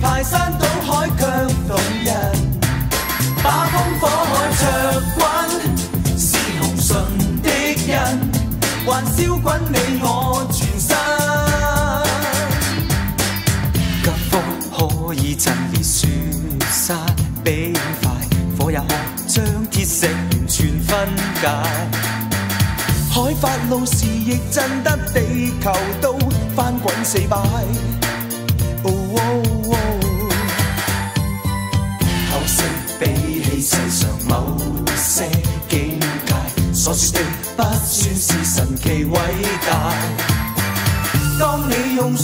排山倒海却动人，把烽火海灼滚，是红唇的人，还烧滚你我全身。急风可以震裂雪山，比快火也可将铁石完全分解。海发怒时，亦震得地球都翻滚四摆。世上某些境界，所说的不算是神奇伟大。当你用